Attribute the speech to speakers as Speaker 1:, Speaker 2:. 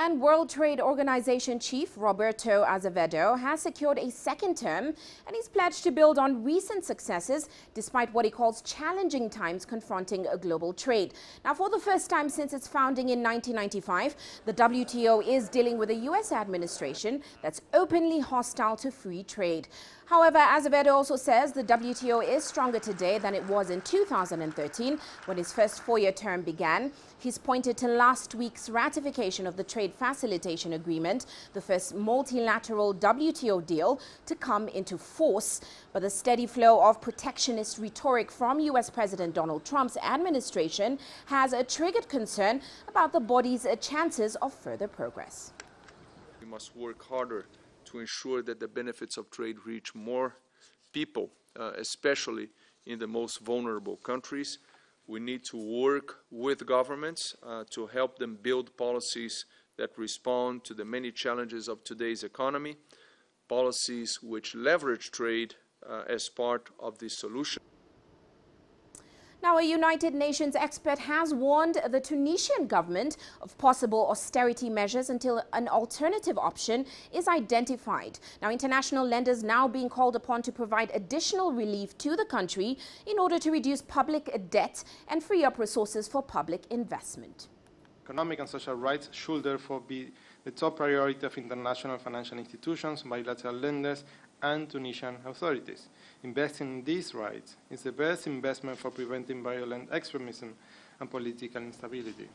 Speaker 1: And World Trade Organization Chief Roberto Azevedo has secured a second term and he's pledged to build on recent successes despite what he calls challenging times confronting global trade. Now, for the first time since its founding in 1995, the WTO is dealing with a U.S. administration that's openly hostile to free trade. However, Azevedo also says the WTO is stronger today than it was in 2013 when his first four-year term began. He's pointed to last week's ratification of the Trade Facilitation Agreement, the first multilateral WTO deal to come into force. But the steady flow of protectionist rhetoric from U.S. President Donald Trump's administration has triggered concern about the body's chances of further progress.
Speaker 2: We must work harder to ensure that the benefits of trade reach more people, uh, especially in the most vulnerable countries. We need to work with governments uh, to help them build policies that respond to the many challenges of today's economy, policies which leverage trade uh, as part of the solution.
Speaker 1: Now, a United Nations expert has warned the Tunisian government of possible austerity measures until an alternative option is identified. Now, international lenders now being called upon to provide additional relief to the country in order to reduce public debt and free up resources for public investment.
Speaker 3: Economic and social rights should therefore be the top priority of international financial institutions, bilateral lenders, and Tunisian authorities. Investing in these rights is the best investment for preventing violent extremism and political instability.